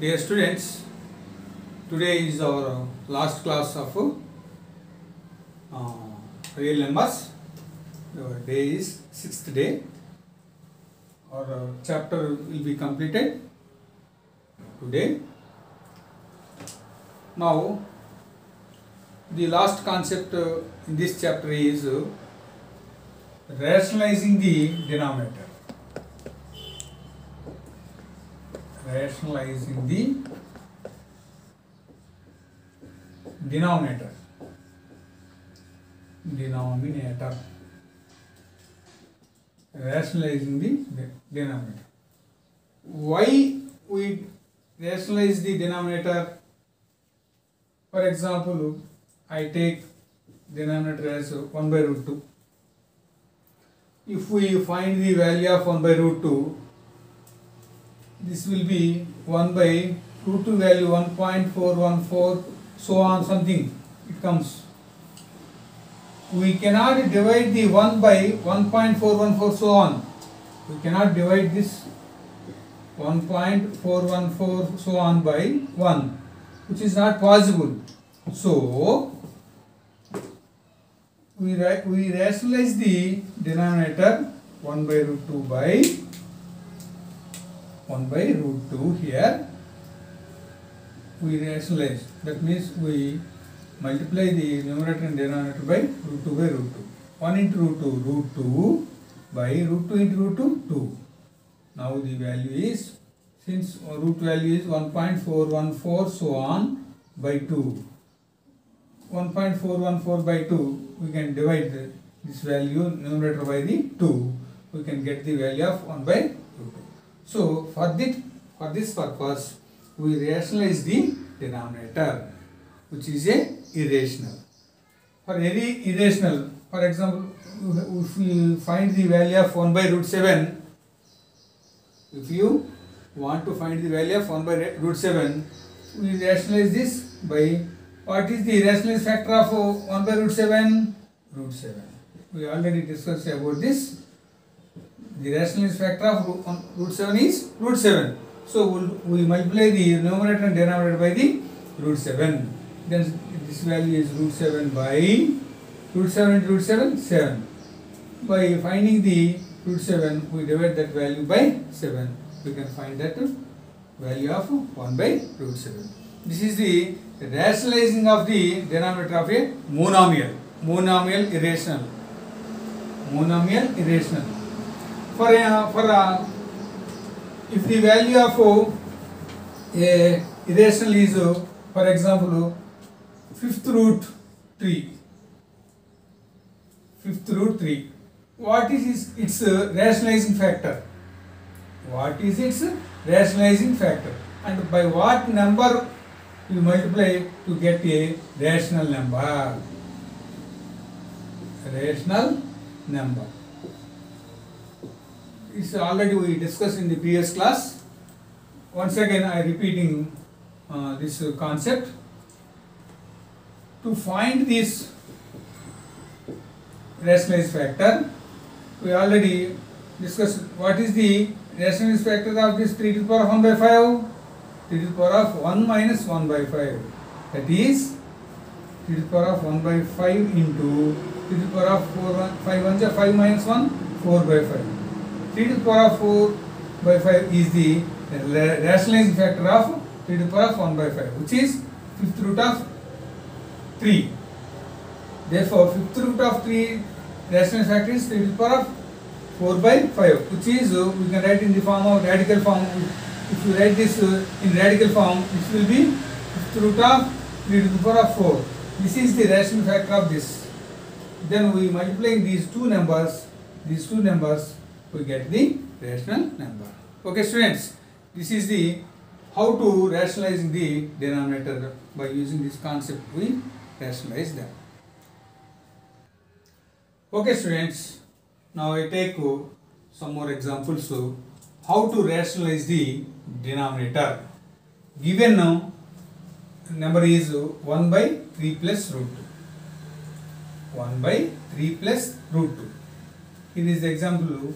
Dear students, today is our last class of uh, real numbers. Our day is sixth day. Our uh, chapter will be completed today. Now, the last concept uh, in this chapter is uh, rationalizing the denominator. rationalizing the denominator denominator rationalizing the denominator why we rationalize the denominator for example i take denominator as 1 by root 2 if we find the value of 1 by root 2 this will be 1 by root 2 value 1.414 so on something it comes we cannot divide the 1 by 1.414 so on we cannot divide this 1.414 so on by 1 which is not possible so we, we rationalize the denominator 1 by root 2 by 1 by root 2 here we rationalize that means we multiply the numerator and denominator by root 2 by root 2 1 into root 2 root 2 by root 2 into root 2 2 now the value is since root value is 1.414 so on by 2 1.414 by 2 we can divide this value numerator by the 2 we can get the value of 1 by So for this, for this purpose, we rationalize the denominator, which is a irrational. For any irrational, for example, if we find the value of 1 by root 7, if you want to find the value of 1 by root 7, we rationalize this by what is the irrational factor of 1 by root 7? Root 7. We already discussed about this The rational factor of root, um, root 7 is root 7. So we'll, we multiply the numerator and denominator by the root 7. Then this value is root 7 by root 7 into root 7, 7. By finding the root 7, we divide that value by 7. We can find that value of 1 by root 7. This is the rationalizing of the denominator of a monomial. Monomial irrational. Monomial irrational. for a, for a, if the value of a irrational is for example fifth root 3 fifth root 3 what is its its rationalizing factor what is its rationalizing factor and by what number you multiply to get a rational number rational number is already we discussed in the previous class. Once again I am repeating uh, this concept. To find this rationalist factor, we already discussed what is the rationalist factor of this 3 to the power of 1 by 5, 3 to the power of 1 minus 1 by 5 that is 3 to the power of 1 by 5 into 3 to the power of 4, 5, 1, 5 minus 1, 4 by 5. 3 to the power of 4 by 5 is the rationalizing factor of 3 to the power of 1 by 5 which is fifth root of 3. Therefore, fifth root of 3 rationalizing factor is 3 to the power of 4 by 5 which is we can write in the form of radical form. If you write this in radical form, it will be fifth root of 3 to the power of 4. This is the rational factor of this. Then we multiplying these two numbers, these two numbers we get the rational number. Okay students, this is the how to rationalize the denominator by using this concept we rationalize them. Okay students, now I take uh, some more examples so how to rationalize the denominator. Given now number is 1 by 3 plus root 2. 1 by 3 plus root 2. In this example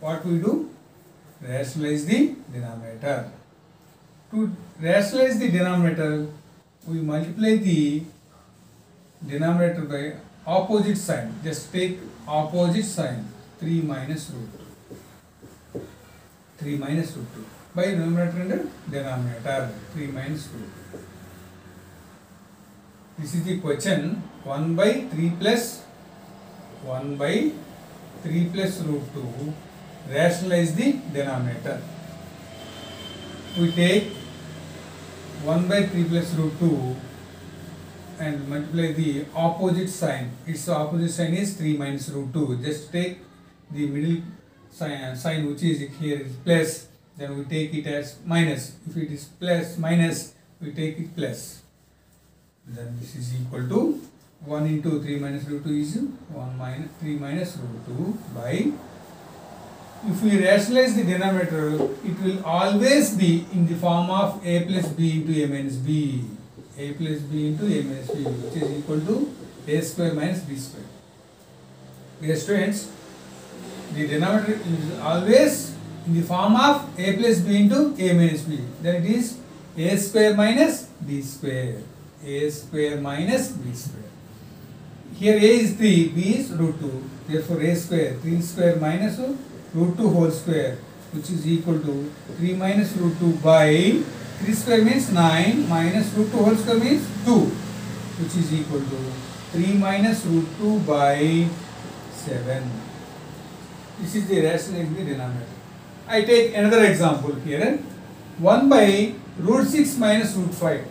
what we do? Rationalize the denominator. To rationalize the denominator, we multiply the denominator by opposite sign. Just take opposite sign 3 minus root 3 minus root 2 by numerator and denominator 3 minus root 2. This is the question 1 by 3 plus 1 by 3 plus root 2 rationalize the denominator. We take 1 by 3 plus root 2 and multiply the opposite sign. Its opposite sign is 3 minus root 2. Just take the middle sign, uh, sign which is here is plus. Then we take it as minus. If it is plus minus, we take it plus. Then this is equal to 1 into 3 minus root 2 is 1 minus 3 minus root 2 by if we rationalize the denominator, it will always be in the form of a plus b into a minus b. a plus b into a minus b, which is equal to a square minus b square. Dear students, the denominator is always in the form of a plus b into a minus b. Then it is a square minus b square. a square minus b square. Here a is 3, b is root 2. Therefore a square, 3 square minus 2. root 2 whole square which is equal to 3 minus root 2 by 3 square means 9 minus root 2 whole square means 2 which is equal to 3 minus root 2 by 7. This is the rational in the denominator. I take another example here. 1 by root 6 minus root 5.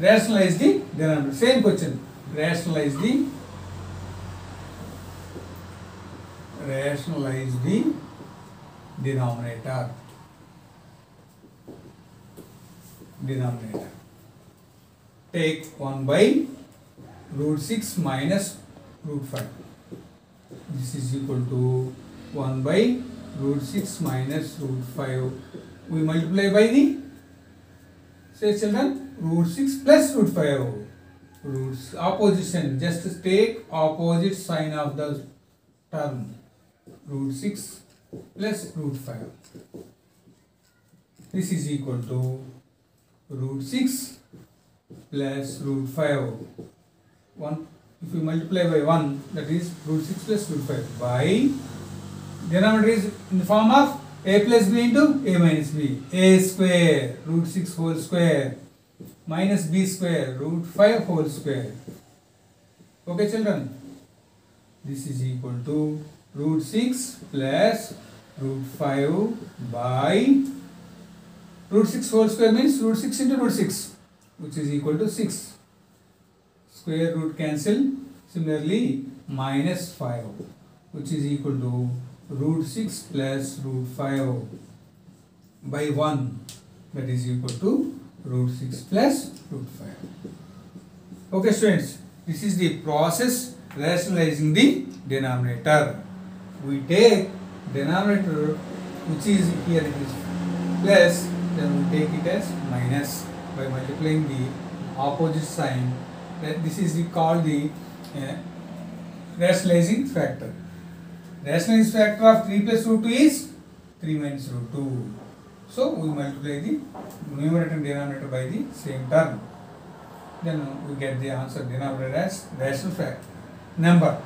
Rationalize the denominator. Same question. Rationalize the rationalize the denominator. Denominator. Take 1 by root 6 minus root 5. This is equal to 1 by root 6 minus root 5. We multiply by the, say children, root 6 plus root 5. Roots, opposition, just take opposite sign of the term. root 6 plus root 5. This is equal to root 6 plus root 5. 1 if you multiply by 1 that is root 6 plus root 5 by denominator is in the form of a plus b into a minus b a square root 6 whole square minus b square root 5 whole square okay children this is equal to root 6 plus root 5 by root 6 whole square means root 6 into root 6 which is equal to 6 square root cancel similarly minus 5 which is equal to root 6 plus root 5 by 1 that is equal to root 6 plus root 5 okay students this is the process rationalizing the denominator we take denominator which is here it is plus then we take it as minus by multiplying the opposite sign that this is the, called the uh, rationalizing factor. Rationalizing factor of 3 plus root 2 is 3 minus root 2. So we multiply the numerator and denominator by the same term. Then we get the answer denominator as rational factor number.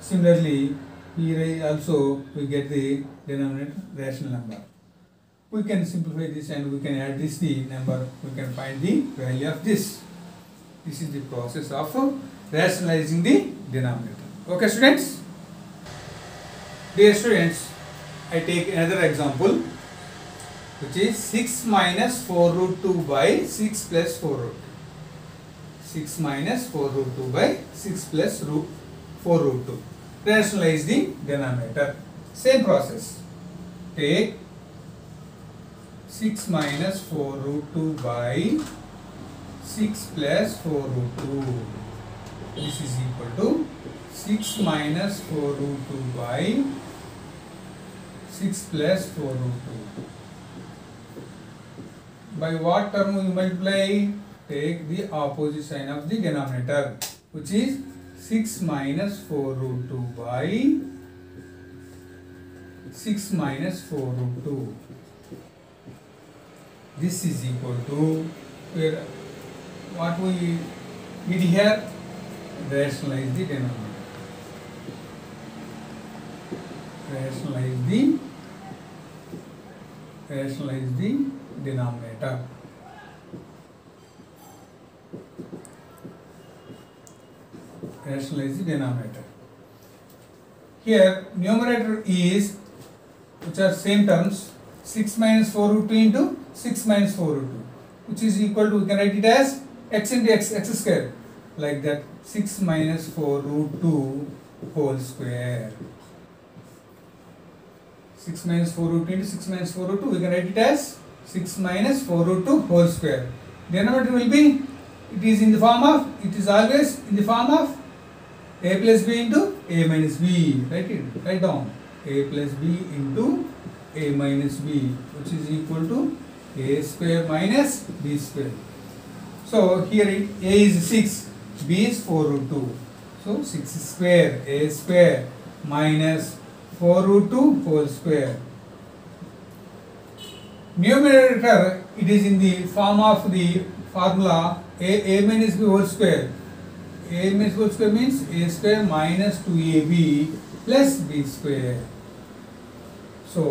Similarly, here also we get the denominator rational number. We can simplify this and we can add this the number, we can find the value of this. This is the process of uh, rationalizing the denominator. Okay students? Dear students, I take another example which is 6 minus 4 root 2 by 6 plus 4 root 6 minus 4 root 2 by 6 plus root 4 root 2. rationalize the denominator. Same process. Take six minus four root two by six plus four root two. This is equal to six minus four root two by six plus four root two. By what term we multiply? Take the opposite sign of the denominator which is 6 minus 4 root 2 by 6 minus 4 root 2. This is equal to what we did here, rationalize the denominator. Rationalize the denominator. rationalize the denominator. Here numerator is which are same terms 6 minus 4 root 2 into 6 minus 4 root 2 which is equal to we can write it as x into x x square like that 6 minus 4 root 2 whole square 6 minus 4 root 2 into 6 minus 4 root 2 we can write it as 6 minus 4 root 2 whole square denominator will be it is in the form of it is always in the form of a plus b into a minus b write it write down a plus b into a minus b which is equal to a square minus b square so here it, a is 6 b is 4 root 2 so 6 square a square minus 4 root 2 four square numerator it is in the form of the formula a a minus b whole square A में से square means A square minus 2ab plus b square. So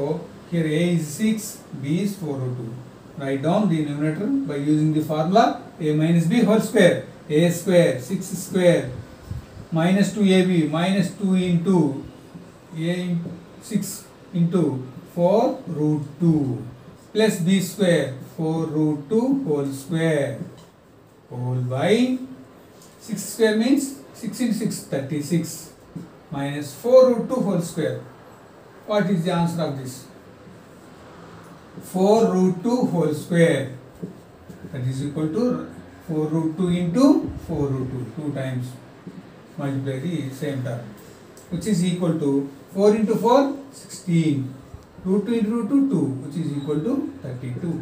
here a is 6, b is 402. Write down the numerator by using the formula a minus b whole square. a square 6 square minus 2ab minus 2 into a 6 into 4 root 2 plus b square 4 root 2 whole square whole by 6 square means 16 6 36 minus 4 root 2 whole square. What is the answer of this? 4 root 2 whole square that is equal to 4 root 2 into 4 root 2 2 times multiply the same term which is equal to 4 into 4 16 root 2 into root 2 2 which is equal to 32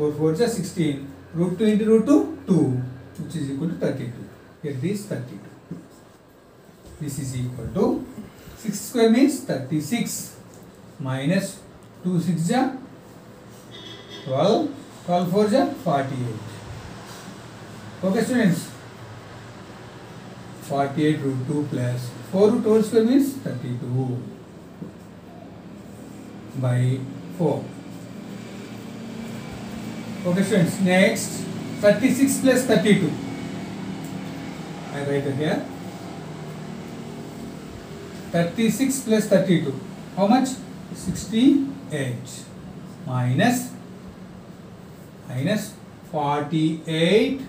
4 4 is 16 root 2 into root 2 2 which is equal to 32. Here this 32. This is equal to 6 square means 36 minus 2 6 ja 12 12 4 ja 48. Okay students. 48 root 2 plus 4 root 4 square means 32 by 4. Okay students, next 36 plus 32. I write it here. 36 plus 32. How much? 68 minus minus 48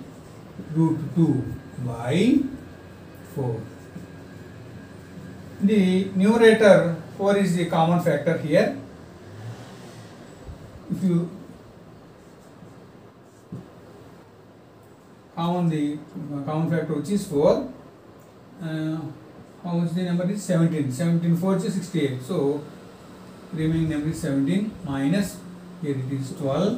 root 2 by 4. The numerator 4 is the common factor here. If you Common the uh, common factor which is 4 uh, how much the number is 17 17 4 is 68 so remaining number is 17 minus here it is 12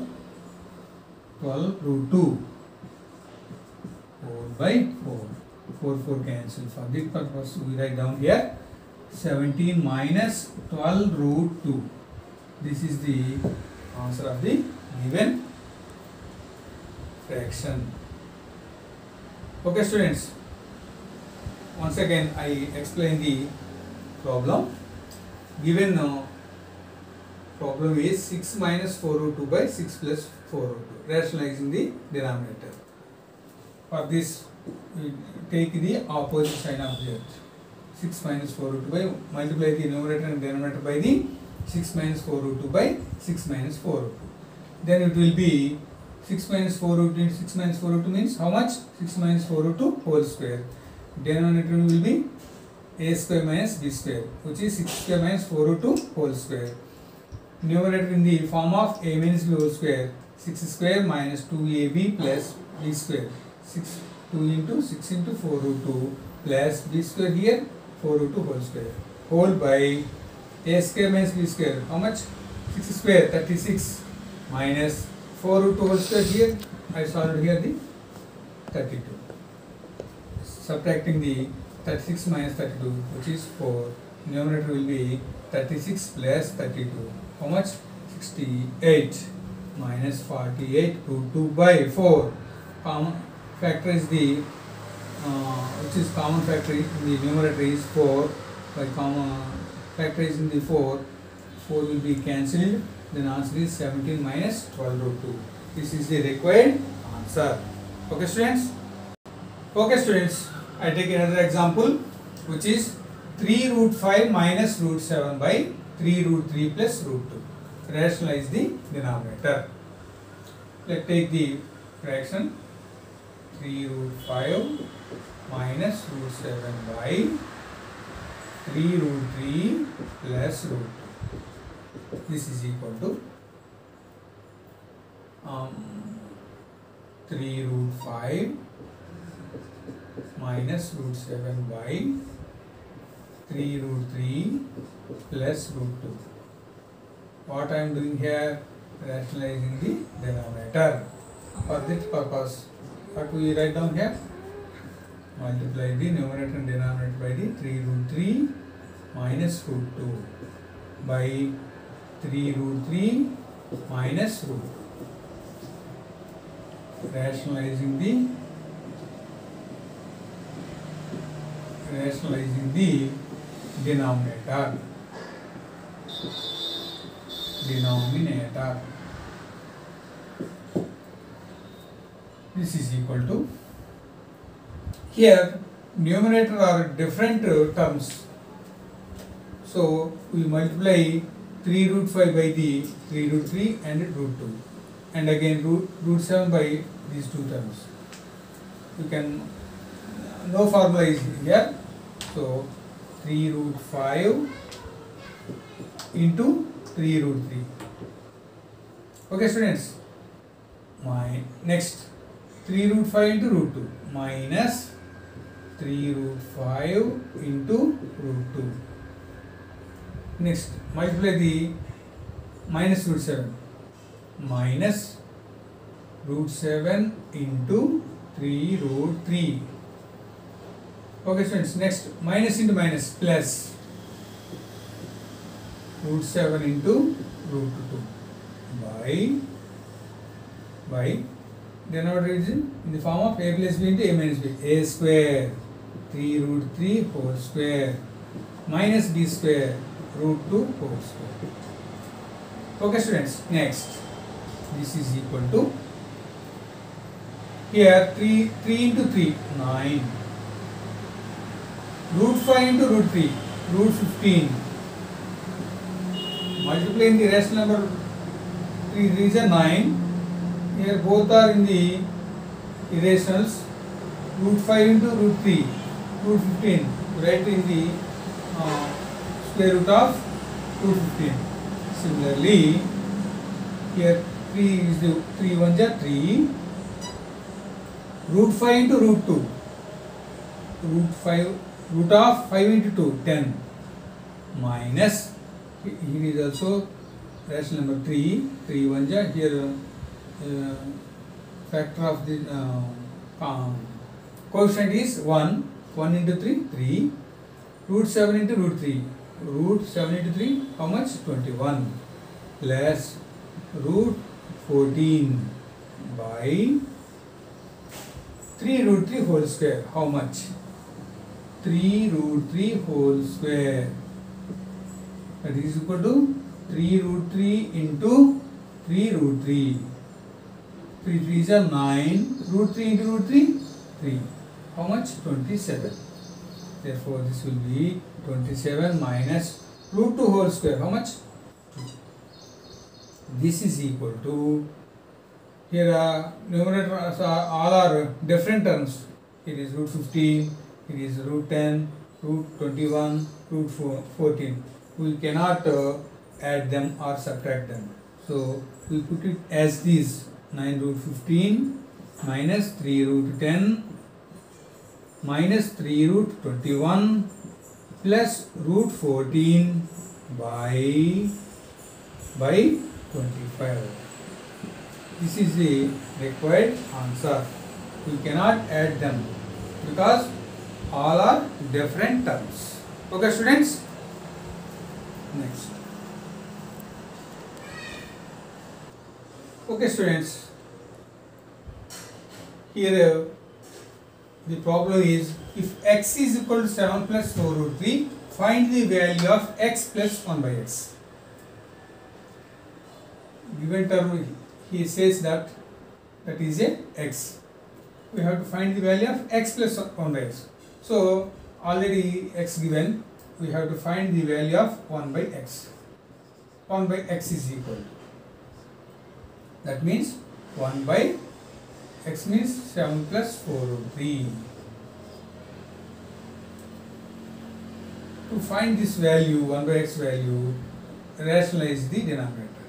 12 root 2 4 by 4 4 4 cancel for this purpose we write down here 17 minus 12 root 2 this is the answer of the given fraction Okay students, once again I explain the problem. Given now, problem is 6 minus 402 by 6 plus 402, rationalizing the denominator. For this, we take the opposite sign of the 6 minus 402 by, multiply the numerator and denominator by the 6 minus 402 by 6 minus 402. Then it will be 6 minus 4 root 2 6 minus 4 root 2 means how much 6 minus 4 root 2 whole square denominator will be a square minus b square which is 6 square minus 4 root 2 whole square numerator in the form of a minus b whole square 6 square minus 2ab plus b square 6 2 into 6 into 4 root 2 plus b square here 4 root 2 whole square whole by a square minus b square how much 6 square 36 minus 4 root 2 whole square here, I solved here the 32. Subtracting the 36 minus 32 which is 4, numerator will be 36 plus 32. How much? 68 minus 48 to 2 by 4. Common factor is the uh, which is common factor in the numerator is 4 by common factor is in the 4 4 will be cancelled then answer is 17 minus 12 root 2. This is the required answer. Okay students? Okay students, I take another example which is 3 root 5 minus root 7 by 3 root 3 plus root 2. Rationalize the denominator. let take the fraction 3 root 5 minus root 7 by 3 root 3 plus root 2. this is equal to um, 3 root 5 minus root 7 by 3 root 3 plus root 2. What I am doing here? Rationalizing the denominator. For this purpose, what we write down here? Multiply the numerator and denominator by the 3 root 3 minus root 2 by 3 root 3 minus root 2. Rationalizing the denominator. This is equal to, here numerator are different terms, so we multiply 3 root 5 by the 3 root 3 and root 2 and again root, root 7 by these two terms. You can, no formula is here. So 3 root 5 into 3 root 3. Okay students, my next 3 root 5 into root 2 minus 3 root 5 into root 2 Next, multiply the minus root 7. Minus root 7 into 3 root 3. Okay, students, next, minus into minus plus root 7 into root 2 by by then what is in the form of a plus b into a minus b a square 3 root 3 whole square minus b square root 2 whole square. Okay students, next. This is equal to here 3 3 into 3 9 root 5 into root 3 root 15 multiplying the rational number 3 is a 9 here both are in the irrationals root 5 into root 3 root 15 right in the uh, square root of 215. Similarly, here 3 is the 3 1s are 3, root 5 into root 2, root 5, root of 5 into 2, 10, minus, here is also rational number 3, 3 1s are here, uh, factor of the uh, um, coefficient is 1, 1 into 3, 3, root seven into root three. root 73 how much 21 plus root 14 by 3 root 3 whole square how much 3 root 3 whole square that is equal to 3 root 3 into 3 root 3 3 3s are 9 root 3 into root 3 3 how much 27 therefore this will be 27 minus root 2 whole square. How much? 2. This is equal to, here uh, numerator are, uh, all are different terms. It is root 15, it is root 10, root 21, root 14. We cannot uh, add them or subtract them. So we put it as this 9 root 15 minus 3 root 10 minus 3 root 21 plus root 14 by 25. This is the required answer. We cannot add them because all are different terms. Okay, students. Next. Okay, students. Here the problem is if x is equal to 7 plus 4 root 3 find the value of x plus 1 by x given term he says that that is a x we have to find the value of x plus 1 by x so already x given we have to find the value of 1 by x 1 by x is equal to that means 1 by x means 7 plus 4 root 3. To find this value, 1 by x value, rationalize the denominator.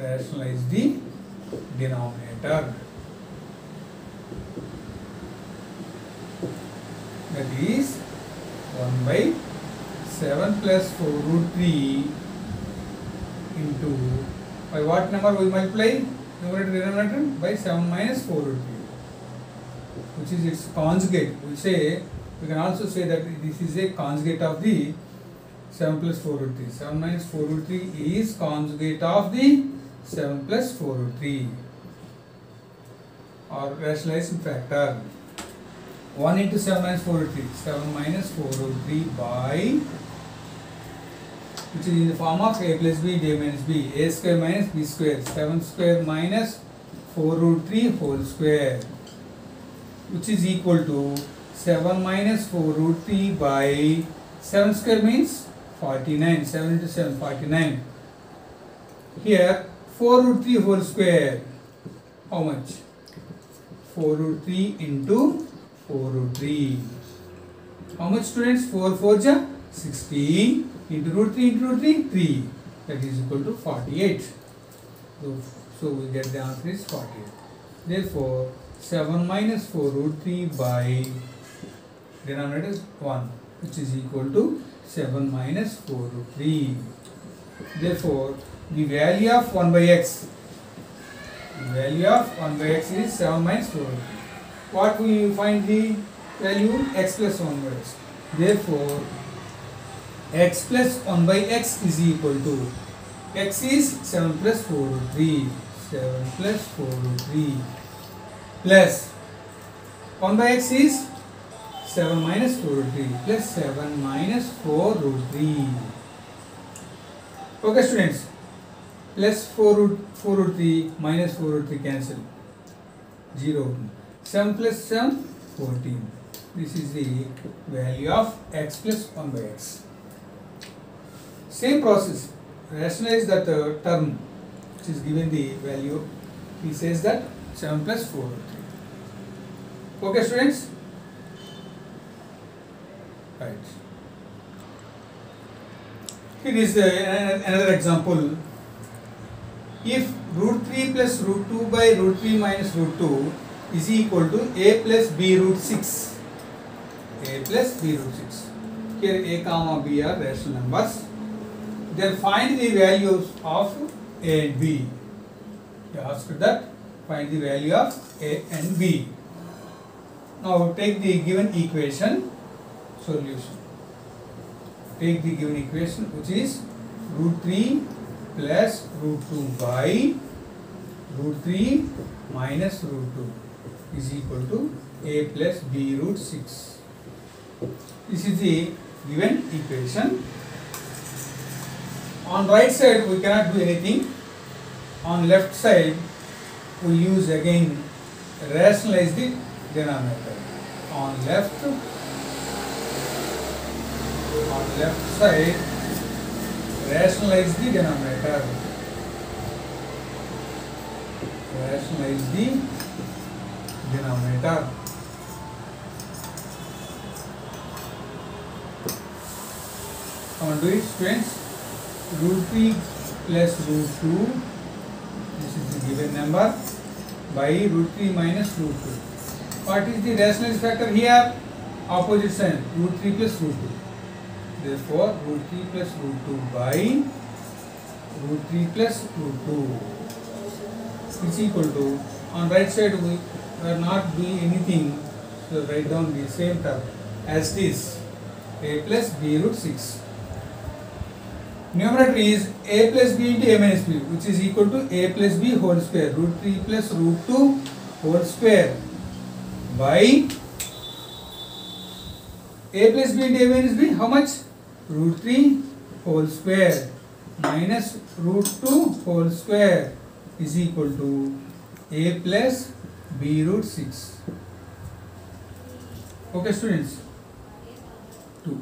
Rationalize the denominator. That is 1 by 7 plus 4 root 3 into by what number we multiply? Numerator denominator by 7 minus 4 root 3 which is its conjugate. We say, we can also say that this is a conjugate of the 7 plus 4 root 3. 7 minus 4 root 3 is conjugate of the 7 plus 4 root 3 or rationalization factor. 1 into 7 minus 4 root 3. 7 minus 4 root 3 by which is in the form of a plus b j minus b a square minus b square seven square minus four root three whole square which is equal to seven minus four root three by seven square means forty 49 7 into forty nine. here four root three whole square how much Four root three into four root three. how much students Four four ja 16 into root 3 into root 3, 3 that is equal to 48. So, so we get the answer is 48. Therefore, 7 minus 4 root 3 by denominator is 1 which is equal to 7 minus 4 root 3. Therefore, the value of 1 by x the value of 1 by x is 7 minus 4 root 3. What we find the value? x plus 1 by x. Therefore, x plus 1 by x is equal to x is 7 plus 4 root 3 7 plus 4 root 3 plus 1 by x is 7 minus 4 root 3 plus 7 minus 4 root 3 okay students plus 4 root 4 root 3 minus 4 root 3 cancel 0 7 plus 7 14 this is the value of x plus 1 by x Same process, rationalize that uh, term which is given the value, he says that 7 plus 4 3. Okay students? Right. Here is uh, another example. If root 3 plus root 2 by root 3 minus root 2 is equal to a plus b root 6. a plus b root 6. Here a comma b are rational numbers then find the values of A and B. You asked that find the value of A and B. Now take the given equation solution. Take the given equation which is root 3 plus root 2 by root 3 minus root 2 is equal to a plus b root 6. This is the given equation on right side we cannot do anything on left side we use again rationalize the denominator on left on left side rationalize the denominator rationalize the denominator come on do it students root p plus root 2 this is the given number by root 3 minus root 2 what is the rational factor here opposite sign root 3 plus root 2 therefore root 3 plus root 2 by root 3 plus root 2 is equal to on right side we are not doing anything so write down the same term as this a plus b root 6 numerator is a plus b into a minus b which is equal to a plus b whole square root 3 plus root 2 whole square by a plus b into a minus b how much root 3 whole square minus root 2 whole square is equal to a plus b root 6 okay students 2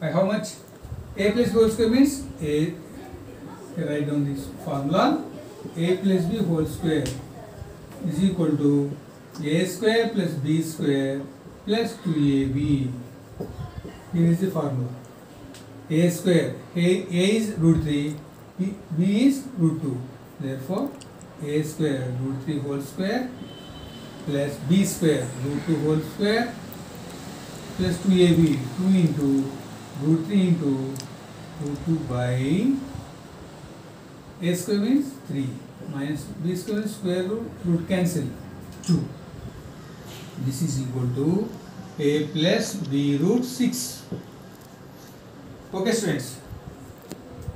by how much a plus b whole square means a write down this formula a plus b whole square is equal to a square plus b square plus 2ab here is the formula a square a, a is root 3 b, b is root 2 therefore a square root 3 whole square plus b square root 2 whole square plus 2ab 2 into root 3 into root 2 by a square means 3 minus b square square root root cancel 2 this is equal to a plus b root 6 okay students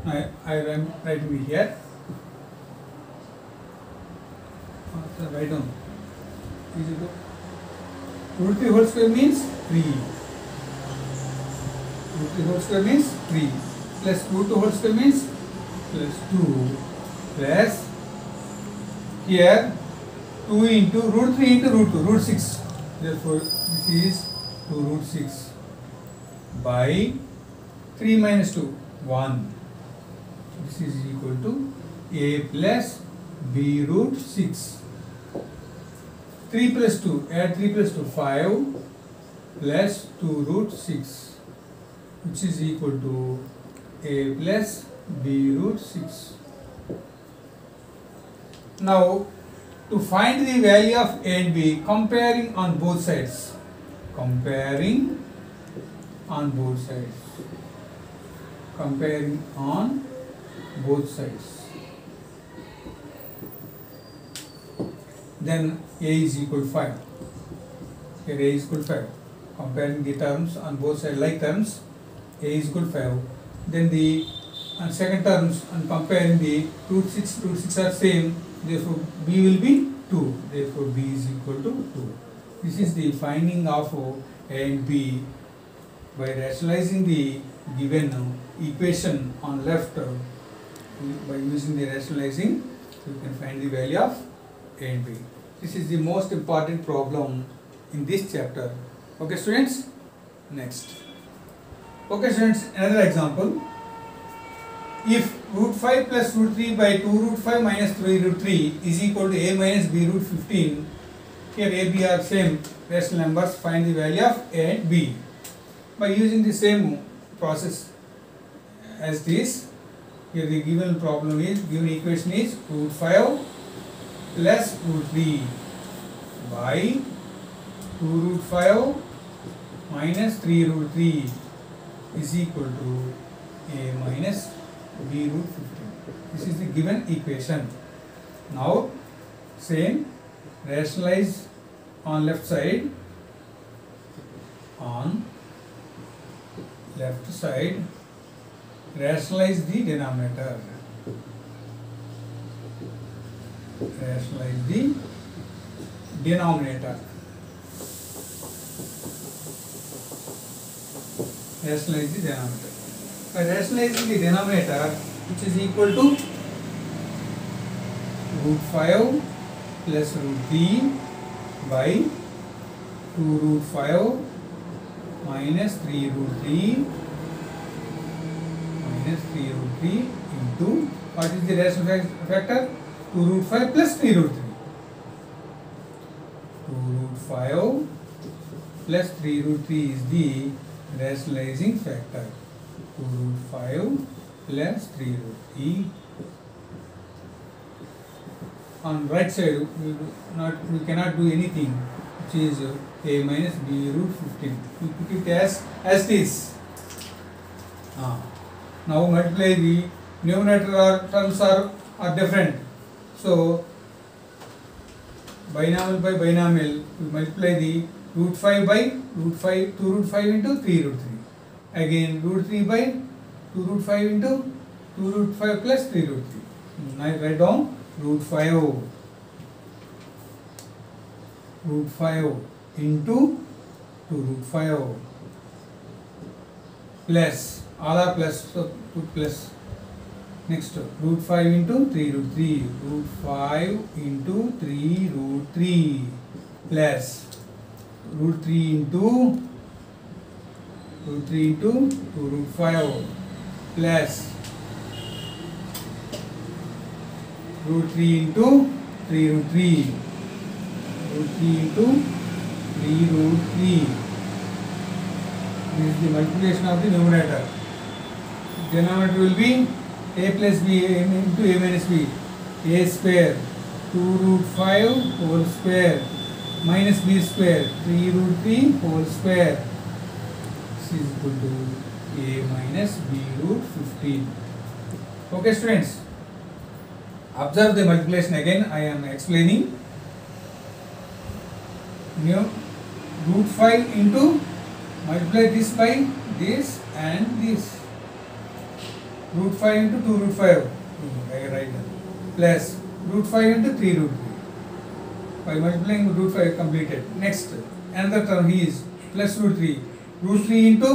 I, I am writing here write down is equal root 3 whole square means 3 2 3 whole square means 3 plus 2 2 whole square means plus 2 plus here 2 into root 3 into root 2 root 6 therefore this is 2 root 6 by 3 minus 2 1 this is equal to a plus b root 6 3 plus 2 add 3 plus 2 5 plus 2 root 6 which is equal to a plus b root 6. Now to find the value of a and b comparing on both sides comparing on both sides comparing on both sides then a is equal to 5 here a is equal to 5 comparing the terms on both sides like terms a is equal to 5 then the and second terms and comparing the root 6 root 6 are same therefore b will be 2 therefore b is equal to 2 this is the finding of o and b by rationalizing the given equation on left by using the rationalizing you can find the value of a and b this is the most important problem in this chapter okay students next Okay students, another example. If root 5 plus root 3 by 2 root 5 minus 3 root 3 is equal to a minus b root 15, here a, b are same rational numbers, find the value of a and b. By using the same process as this, here the given problem is, given equation is root 5 plus root 3 by 2 root 5 minus 3 root 3 is equal to a minus b root 15. This is the given equation. Now, same, rationalize on left side, on left side, rationalize the denominator. Rationalize the denominator. rationalize the denominator. By rationalizing the denominator, which is equal to root 5 plus root b by 2 root 5 minus 3 root 3 minus 3 root 3 into what is the rational factor? 2 root 5 plus 3 root 3. 2 root 5 plus 3 root 3 is the rationalizing factor 2 root 5 plus 3 root e on right side we not we cannot do anything which is a minus b root 15 we put it as as this ah. now multiply the numerator or terms are are different so binomial by binomial we multiply the root 5 by root 5 2 root 5 into 3 root 3 again root 3 by 2 root 5 into 2 root 5 plus 3 root 3 now write down root 5 root 5 into 2 root 5 plus all are plus so put plus next root 5 into 3 root 3 root 5 into 3 root 3 plus root 3 into root 3 into 2 root 5 plus root 3 into 3 root 3 root 3 into 3 root 3 this is the multiplication of the numerator denominator will be a plus b a into a minus b a square 2 root 5 whole square minus b square three root three whole square this is equal to a minus b root fifteen okay students observe the multiplication again i am explaining you root 5 into multiply this by this and this root 5 into 2 root 5 i write plus root 5 into 3 root 3 by multiplying root 5 completed. Next, another term is plus root 3. Root 3 into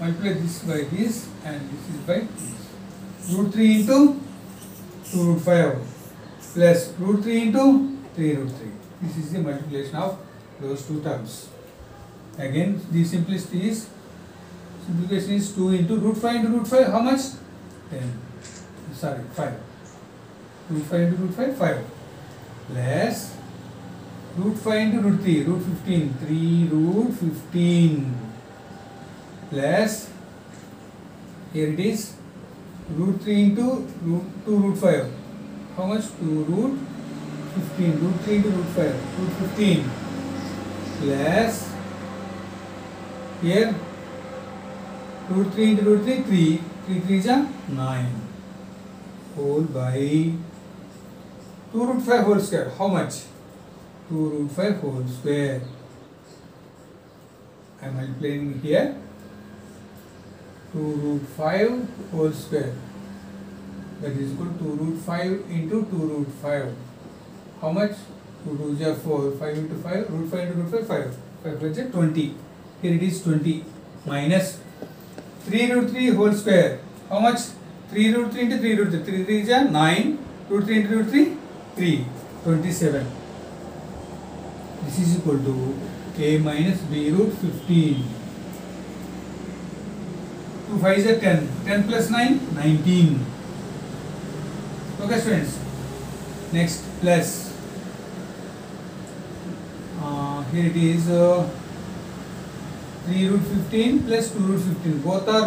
multiply this by this and this is by this. Root 3 into 2 root 5 plus root 3 into 3 root 3. This is the multiplication of those two terms. Again, the simplicity is simplification is 2 into root 5 into root 5. How much? 10. Sorry, 5. Root 5 into root 5, 5. Plus root 5 into root 3 root 15 3 root 15 plus here it is root 3 into root 2 root 5 how much 2 root 15 root 3 into root 5 root 15 plus here root 3 into root 3 3 3 3 is a 9 whole by 2 root 5 whole square how much 2 root 5 whole square I am multiplying here 2 root 5 whole square that is equal to root 5 into 2 root 5 how much 2 root 4 5 into 5 root 5 into root 5 5 5 plus 20 here it is 20 minus 3 root 3 whole square how much 3 root 3 into 3 root 3 3 is 9 root 3 into root 3 3 27 this is equal to a minus b root 15 2 5 is a 10 10 plus 9 19 okay students next plus uh, here it is uh, 3 root 15 plus 2 root 15 both are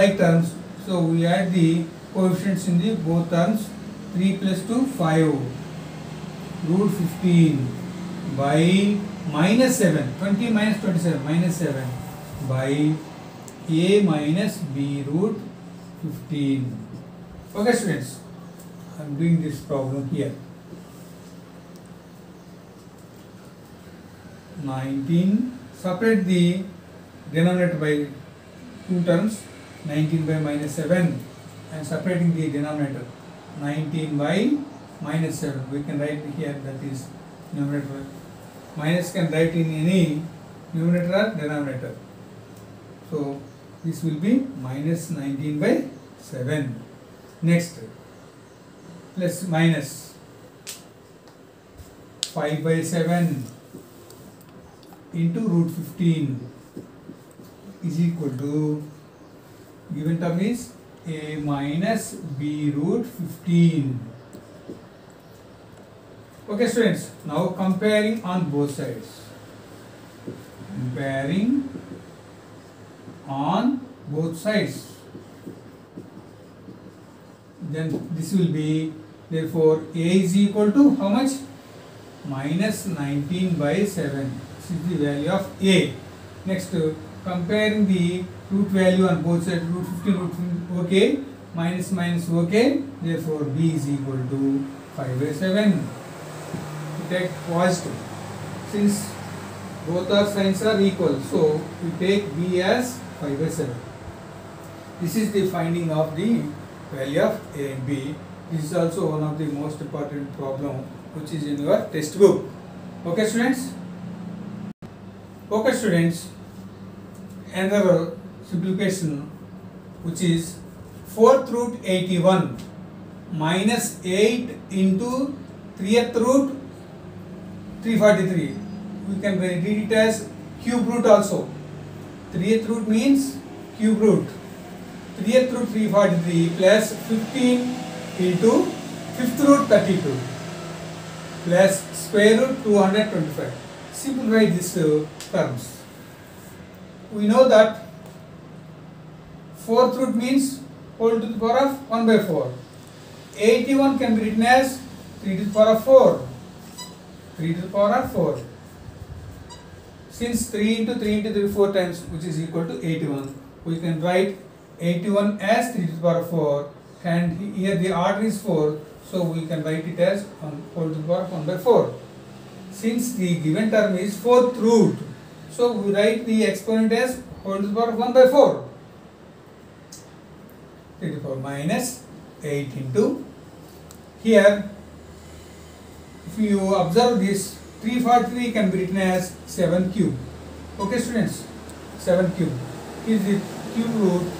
like terms so we add the coefficients in the both terms 3 plus 2 5 root 15 by minus 7 20 minus 27 minus 7 by a minus b root 15 okay students I'm doing this problem here 19 separate the denominator by two terms 19 by minus 7 and separating the denominator 19 by minus 7. We can write here that is numerator. Minus can write in any numerator or denominator. So this will be minus 19 by 7. Next, plus minus 5 by 7 into root 15 is equal to given term is a minus b root 15 okay students now comparing on both sides comparing on both sides then this will be therefore a is equal to how much minus 19 by 7 this is the value of a next comparing the root value on both sides root 15 root 15 okay minus minus okay therefore b is equal to 5 by 7 we take positive since both our signs are equal so we take b as 5 by 7 this is the finding of the value of a and b this is also one of the most important problem which is in your test book okay students okay students another simplification which is 4th root 81 minus 8 into 3th root 343. We can read it as cube root also. 3th root means cube root. 3th root 343 plus 15 into 5th root 32 plus square root 225. Simplify these uh, terms. We know that 4th root means whole to the power of 1 by 4. 81 can be written as 3 to the power of 4. 3 to the power of 4. Since 3 into 3 into 3 4 times which is equal to 81. We can write 81 as 3 to the power of 4 and here the order is 4 so we can write it as 1 whole to the power of 1 by 4. Since the given term is 4th root so we write the exponent as whole to the power of 1 by 4. 3 to the power minus 8 into here if you observe this three four three can be written as 7 cube okay students 7 cube is the cube root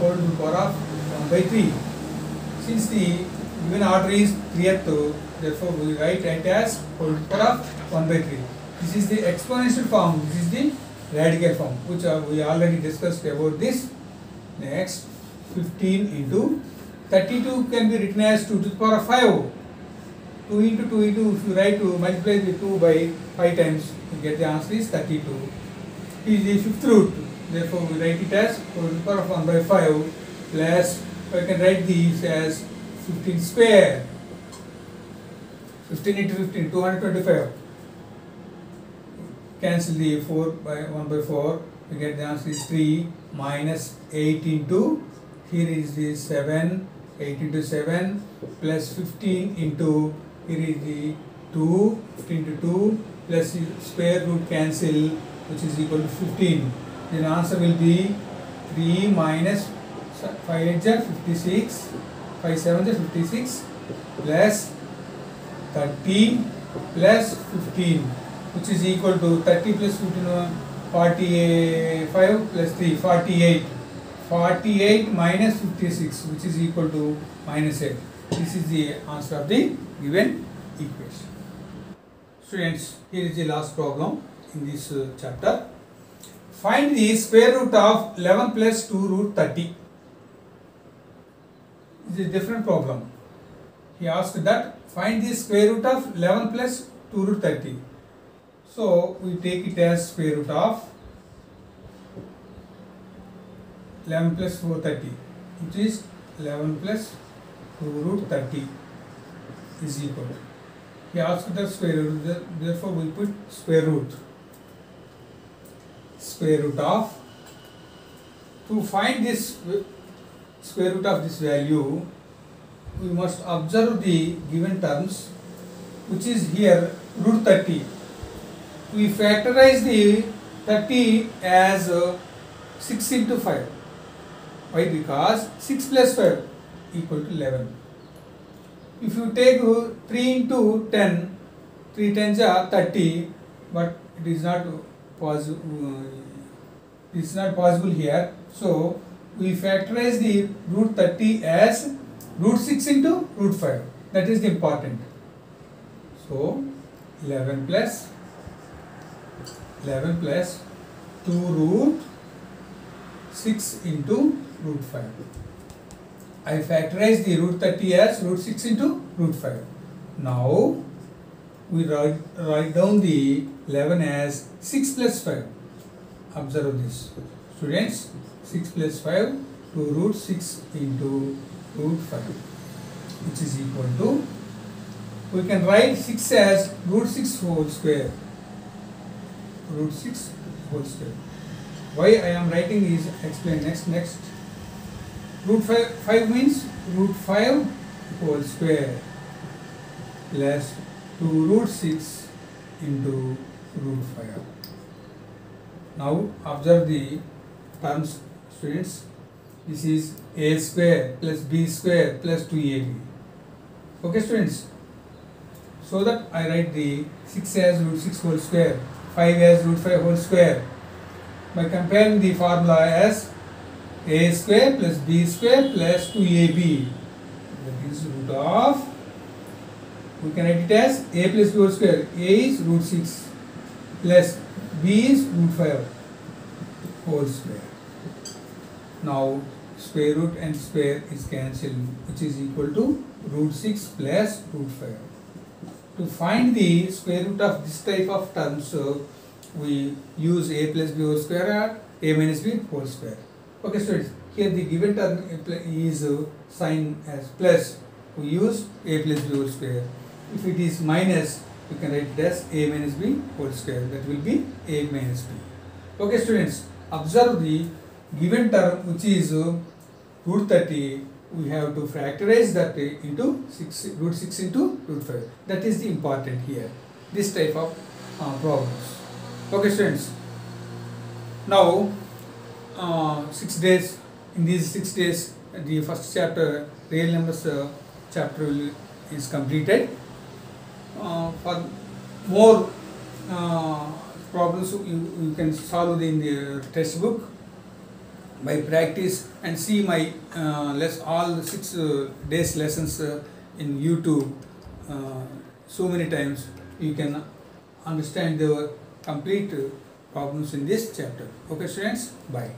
whole to the power of 1 by 3 since the given order is 3th therefore we write it as whole to the power of 1 by 3 this is the exponential form this is the radical form which uh, we already discussed about this next 15 into 32 can be written as 2 to the power of 5. 2 into 2 into if you write to multiply the 2 by 5 times you get the answer is 32. It is the fifth root therefore we write it as 4 to the power of 1 by 5 plus I can write these as 15 square 15 into 15 225 cancel the 4 by 1 by 4 we get the answer is 3 minus 8 into here is the 7 8 into 7 plus 15 into here is the 2 15 to 2 plus square root cancel which is equal to 15 then answer will be 3 minus 5 8 56 5 7 56 plus 30 plus 15 which is equal to 30 plus 15 uh, 45 plus 3 48 48 minus 56 which is equal to minus 8. This is the answer of the given equation. Students, here is the last problem in this uh, chapter. Find the square root of 11 plus 2 root 30. This is a different problem. He asked that find the square root of 11 plus 2 root 30. So, we take it as square root of 11 plus 4 30 which is 11 plus 2 root 30 is equal to he asked the square root therefore we put square root square root of to find this square root of this value we must observe the given terms which is here root 30 we factorize the 30 as 6 into 5 Why? Because 6 plus 5 equal to 11. If you take 3 into 10, 3 tens are 30, but it is not possible. Uh, it is not possible here. So we factorize the root 30 as root 6 into root 5. That is the important. So 11 plus 11 plus 2 root 6 into root 5. I factorize the root 30 as root 6 into root 5. Now we write, write down the 11 as 6 plus 5. Observe this. Students, 6 plus 5 to root 6 into root 5 which is equal to we can write 6 as root 6 whole square root 6 whole square why I am writing is explain next next root 5, means root 5 whole square plus 2 root 6 into root 5. Now observe the terms students. This is a square plus b square plus 2ab. Okay students. So that I write the 6 as root 6 whole square, 5 as root 5 whole square by comparing the formula as a square plus b square plus 2ab that is root of we can write it as a plus b whole square a is root 6 plus b is root 5 whole square now square root and square is cancelled which is equal to root 6 plus root 5 to find the square root of this type of term so we use a plus b whole square or a minus b whole square Okay, students, here the given term is uh, sign as plus. We use a plus b whole square. If it is minus, we can write it as a minus b whole square. That will be a minus b. Okay, students, observe the given term which is uh, root 30. We have to factorize that into 6, root 6 into root 5. That is the important here. This type of uh, problems. Okay, students. Now, uh, six days, in these six days, the first chapter, real numbers uh, chapter will, is completed. Uh, for more uh, problems, you, you can solve in the textbook by practice and see my uh, less all six uh, days lessons in YouTube so many times you can understand the complete problems in this chapter. Okay students, bye.